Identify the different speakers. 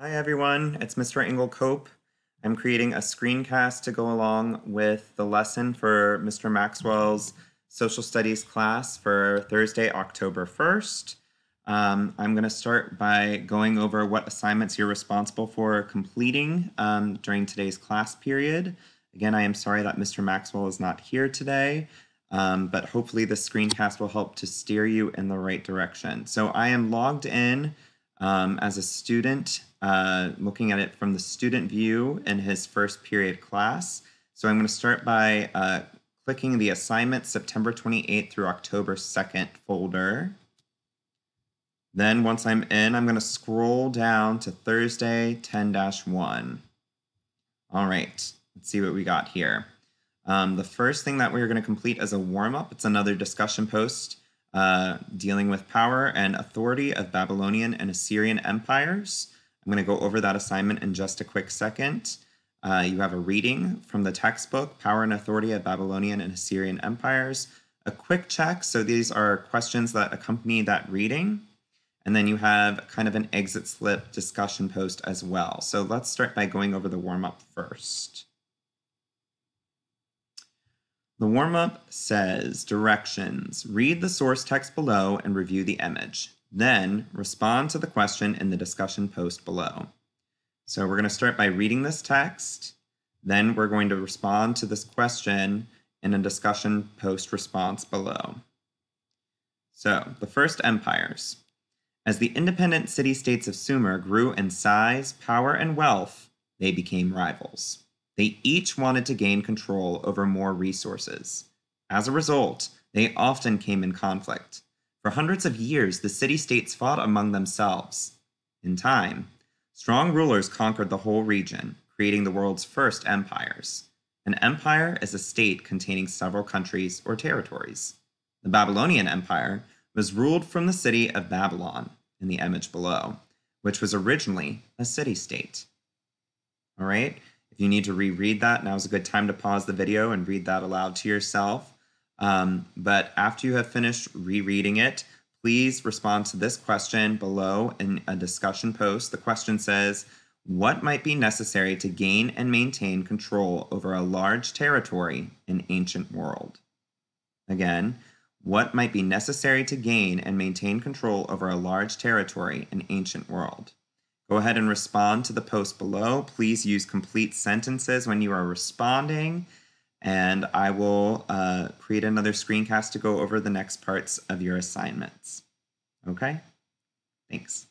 Speaker 1: Hi everyone, it's Mr. Engel Cope. I'm creating a screencast to go along with the lesson for Mr. Maxwell's social studies class for Thursday, October 1st. Um, I'm going to start by going over what assignments you're responsible for completing um, during today's class period. Again, I am sorry that Mr. Maxwell is not here today, um, but hopefully the screencast will help to steer you in the right direction. So I am logged in um, as a student, uh, looking at it from the student view in his first period class. So I'm going to start by uh, clicking the assignment September 28th through October 2nd folder. Then once I'm in, I'm going to scroll down to Thursday 10-1. All right, let's see what we got here. Um, the first thing that we're going to complete is a warm-up. It's another discussion post uh, dealing with power and authority of Babylonian and Assyrian empires. I'm going to go over that assignment in just a quick second. Uh, you have a reading from the textbook, Power and Authority of Babylonian and Assyrian Empires, a quick check. So these are questions that accompany that reading. And then you have kind of an exit slip discussion post as well. So let's start by going over the warm up first. The warm-up says directions. Read the source text below and review the image. Then respond to the question in the discussion post below. So we're going to start by reading this text. Then we're going to respond to this question in a discussion post response below. So the first empires. As the independent city-states of Sumer grew in size, power, and wealth, they became rivals. They each wanted to gain control over more resources. As a result, they often came in conflict. For hundreds of years, the city states fought among themselves. In time, strong rulers conquered the whole region, creating the world's first empires. An empire is a state containing several countries or territories. The Babylonian Empire was ruled from the city of Babylon, in the image below, which was originally a city state. All right, if you need to reread that, now is a good time to pause the video and read that aloud to yourself. Um, but after you have finished rereading it, please respond to this question below in a discussion post. The question says, what might be necessary to gain and maintain control over a large territory in ancient world? Again, what might be necessary to gain and maintain control over a large territory in ancient world? Go ahead and respond to the post below. Please use complete sentences when you are responding, and I will uh, create another screencast to go over the next parts of your assignments. Okay? Thanks.